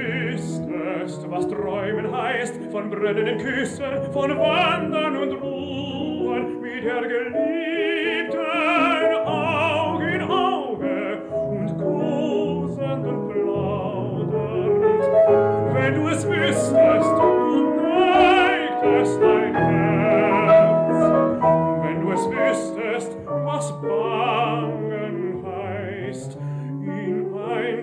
ist es, was träumen heißt, von brennenden Küssen, von Wandern und Ruhen mit der Geliebten Aug in Auge und kosen und plaudern. Wenn du es willst,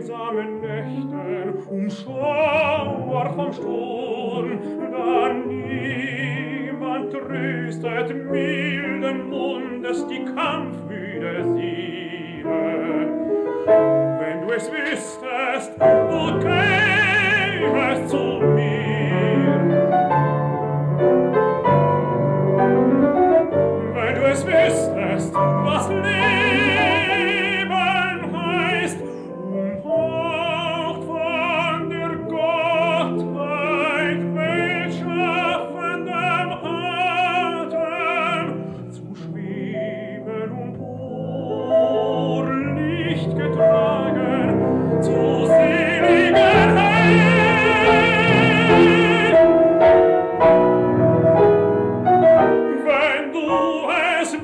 einsamen Nächten umschauer vom Sturm, da niemand tröstet milden Mundes die kampfmüde Seele. Wenn du es wüsstest, du kannst du es